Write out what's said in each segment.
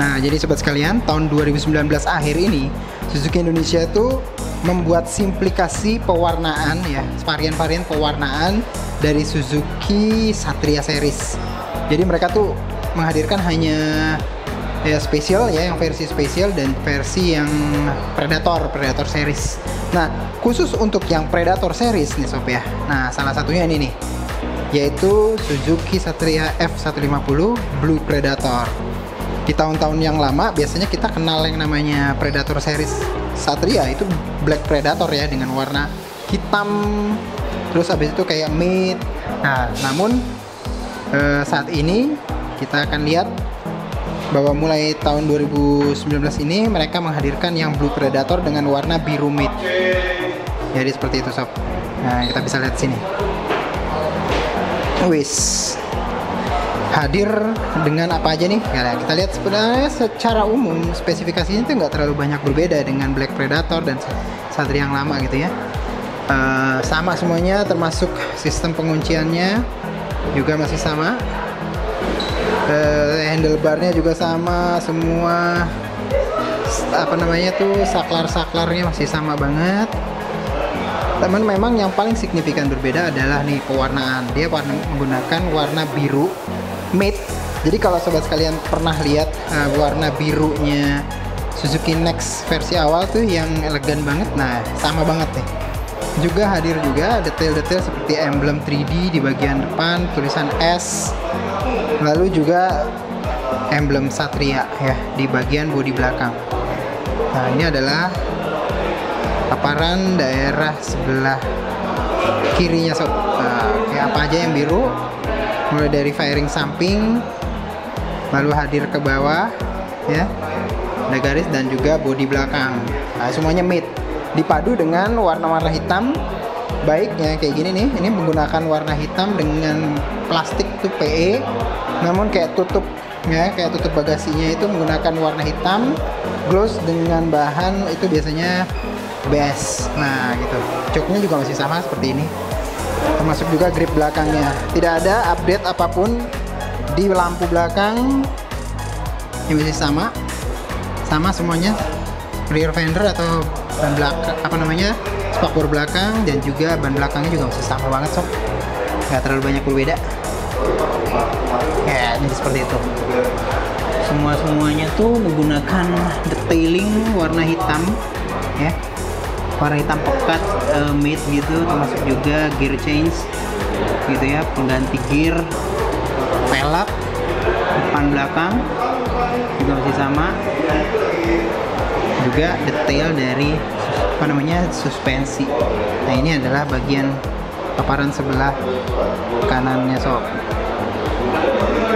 Nah, jadi sobat sekalian, tahun 2019 akhir ini Suzuki Indonesia itu membuat simplikasi pewarnaan ya, varian-varian pewarnaan dari Suzuki Satria series. Jadi mereka tuh menghadirkan hanya ya spesial ya yang versi spesial dan versi yang Predator Predator series. Nah, khusus untuk yang Predator series nih sob ya. Nah, salah satunya ini nih yaitu Suzuki Satria F150 Blue Predator di tahun-tahun yang lama biasanya kita kenal yang namanya Predator series Satria. Itu Black Predator ya dengan warna hitam. Terus habis itu kayak mid nah namun eh, saat ini kita akan lihat bahwa mulai tahun 2019 ini mereka menghadirkan yang Blue Predator dengan warna biru mid jadi seperti itu sob. Nah kita bisa lihat sini. Wis hadir dengan apa aja nih? Ya, kita lihat sebenarnya secara umum spesifikasinya itu nggak terlalu banyak berbeda dengan Black Predator dan Satria yang lama gitu ya. Uh, sama semuanya termasuk sistem pengunciannya juga masih sama. Uh, handlebarnya juga sama semua apa namanya tuh saklar-saklarnya masih sama banget. Teman memang yang paling signifikan berbeda adalah nih pewarnaan. Dia warna, menggunakan warna biru matte jadi kalau sobat sekalian pernah lihat uh, warna birunya Suzuki Next versi awal tuh yang elegan banget? Nah sama banget nih. Juga hadir juga detail-detail seperti emblem 3D di bagian depan tulisan S. Lalu juga emblem Satria ya di bagian bodi belakang. Nah ini adalah paparan daerah sebelah kirinya sob. Nah, kayak apa aja yang biru mulai dari firing samping lalu hadir ke bawah ya ada garis dan juga bodi belakang. Nah, semuanya mid dipadu dengan warna-warna hitam baiknya kayak gini nih. Ini menggunakan warna hitam dengan plastik tuh PE namun kayak tutup ya kayak tutup bagasinya itu menggunakan warna hitam gloss dengan bahan itu biasanya best nah gitu. Coknya juga masih sama seperti ini termasuk juga grip belakangnya. Tidak ada update apa pun di lampu belakang. Ini masih sama. Sama semuanya. Rear fender atau ban belakang apa namanya? Spakbor belakang dan juga ban belakangnya juga masih sama banget sob. Nggak terlalu banyak berbeda. Ya jadi seperti itu. Semua semuanya tuh menggunakan detailing warna hitam ya warna hitam pekat uh, matte gitu termasuk juga gear change gitu ya pengganti gear velg depan belakang juga masih sama. Juga detail dari apa namanya suspensi. Nah ini adalah bagian paparan sebelah kanannya sob.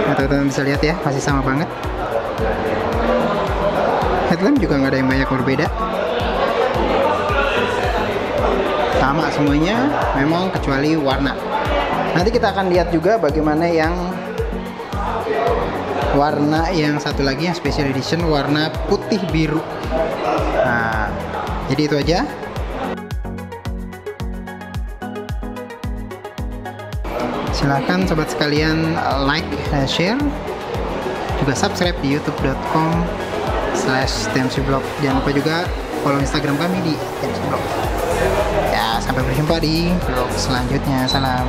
Nah teman-teman bisa lihat ya masih sama banget. Headlamp juga nggak ada yang banyak berbeda sama semuanya memang kecuali warna. Nanti kita akan lihat juga bagaimana yang warna yang satu lagi yang special edition warna putih biru. Nah jadi itu aja. Silahkan sobat sekalian like dan share. Juga subscribe di youtube.com slash blog. Jangan lupa juga follow instagram kami di blog sampai berjumpa di vlog selanjutnya. Salam